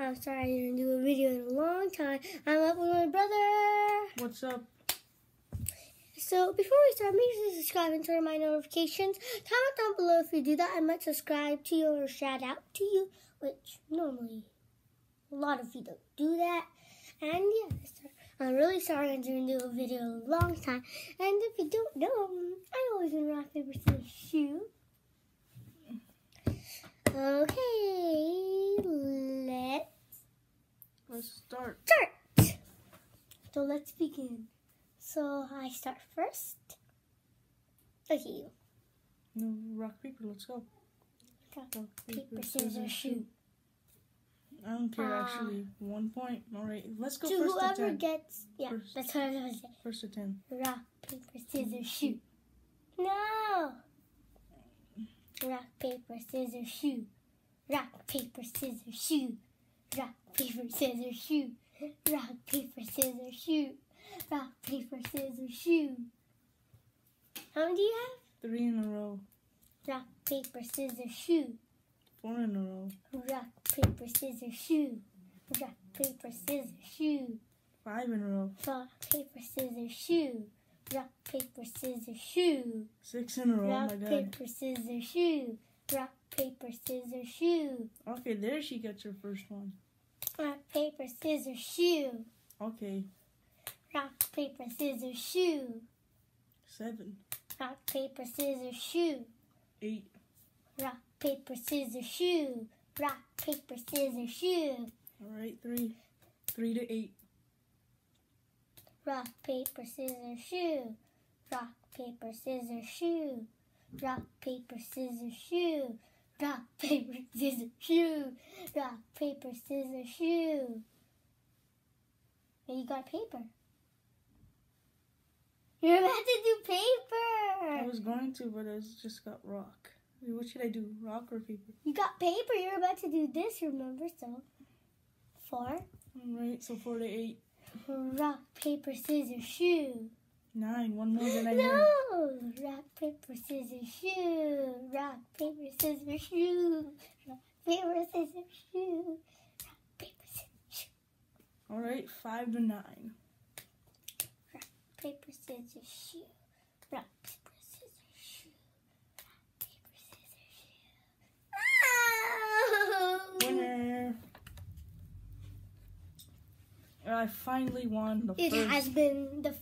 I'm sorry I didn't do a video in a long time. I'm up with my brother. What's up? So before we start, make sure to subscribe and turn on my notifications. Comment down below if you do that. I might subscribe to you or shout out to you, which normally a lot of you don't do that. And yeah, I'm really sorry I didn't do a video in a long time. And if you don't know, I always win rock, paper, scissors, shoot. Okay, let's Let's start. start. So let's begin. So I start first. Okay, you. No, rock, paper, let's go. Rock, Rock, paper, scissors, shoot. I don't care, Ah. actually. One point. All right, let's go To first to whoever ten. gets, yeah, First. that's what I was gonna say. First to ten. Rock, paper, scissors, shoot. No. Rock, paper, scissors, shoot. Rock, paper, scissors, shoot. Rock, paper, scissors, shoot. Rock, paper, scissors, shoot. Rock, paper, scissors, shoot. How many do you have? Three in a row. Rock, paper, scissors, shoot. Four in a row. Rock, paper, scissors, shoot. Rock, paper, scissors, shoot. Five in a row. Rock, paper, scissors, shoot. Rock, paper, scissors, shoot. Six in a row. Rock, my god. paper, scissors, shoot. Rock, paper, scissors, shoot. Okay, there she gets her first one. Rock, paper, scissors, shoot. Okay, Rock, paper, scissors, shoot. seven, Rock, paper, scissors, shoot. eight, Rock, paper, scissors, shoot. Rock, paper, scissors, shoot. all right, three, three to eight, Rock, paper, scissors, shoot. Rock, paper, scissors, shoot. Rock, paper, scissors, shoot. Rock, paper, scissors, shoot. Rock, paper, scissors, shoot. And you got paper. You're about to do paper. I was going to, but I just got rock. What should I do? Rock or paper? You got paper. You're about to do this, remember? So, four. All right, so four to eight, Rock, paper, scissors, shoot. Nine. One more than I had. No! Rock, paper, scissors, shoot. Rock, paper, scissors, shoot. Rock, paper, scissors, shoot. Rock, paper, scissors, shoot. All right, five to nine. Rock, Paper, scissors, shoot. Rock, paper, scissors, shoot. Rock, paper, scissors, shoot. Oh! Winner. I finally won the It first. has been the